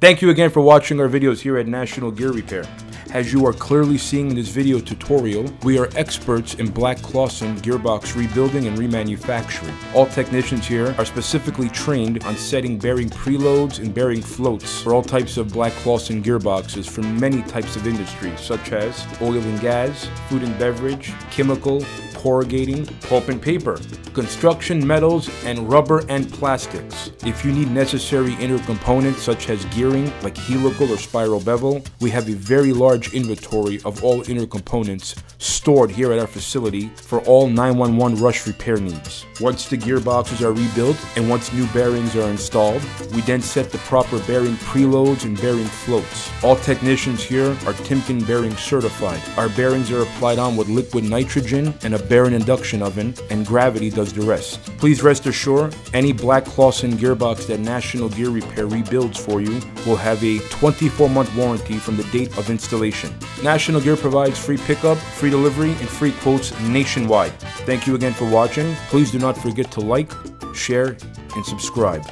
Thank you again for watching our videos here at National Gear Repair. As you are clearly seeing in this video tutorial, we are experts in Black Clawson gearbox rebuilding and remanufacturing. All technicians here are specifically trained on setting bearing preloads and bearing floats for all types of Black Clawson gearboxes from many types of industries such as oil and gas, food and beverage, chemical, corrugating, pulp and paper, construction metals, and rubber and plastics. If you need necessary inner components such as like helical or spiral bevel, we have a very large inventory of all inner components stored here at our facility for all 911 rush repair needs. Once the gearboxes are rebuilt and once new bearings are installed, we then set the proper bearing preloads and bearing floats. All technicians here are Timken bearing certified. Our bearings are applied on with liquid nitrogen and a bearing induction oven, and gravity does the rest. Please rest assured, any Black Clawson gearbox that National Gear Repair rebuilds for you will have a 24 month warranty from the date of installation. National Gear provides free pickup, free delivery, and free quotes nationwide. Thank you again for watching. Please do not forget to like, share, and subscribe.